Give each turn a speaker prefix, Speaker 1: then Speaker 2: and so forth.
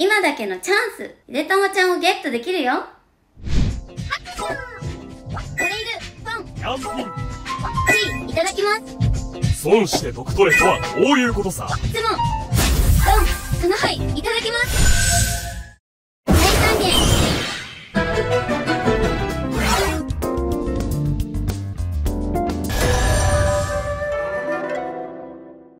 Speaker 1: 今だけのチャンス。ゆでたまちゃんをゲットできるよ。これいる。ポン。キ
Speaker 2: ャンポンチ
Speaker 1: ーいただきます。
Speaker 2: 損して得取れとはどういうことさ。質
Speaker 1: 問。ポン。そのはい。いただきます。大三元